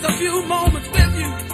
just a few moments with you,